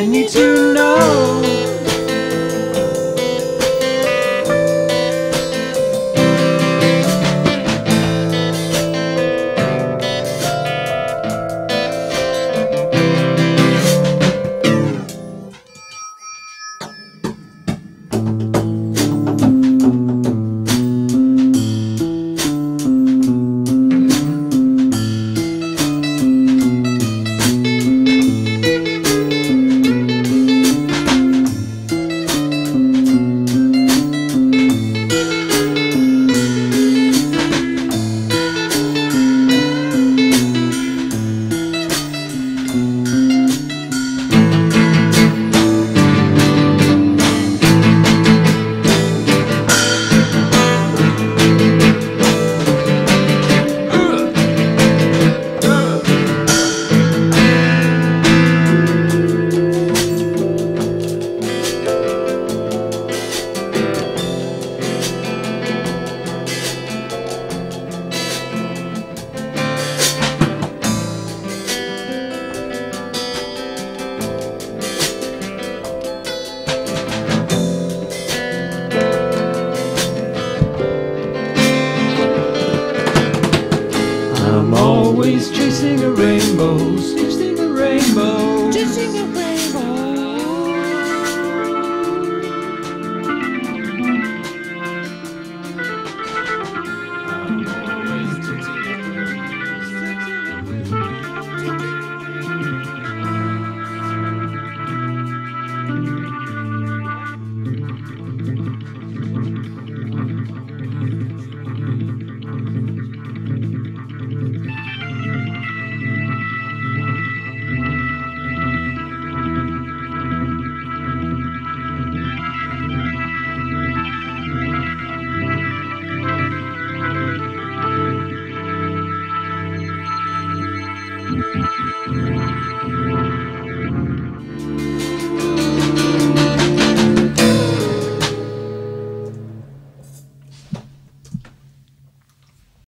92.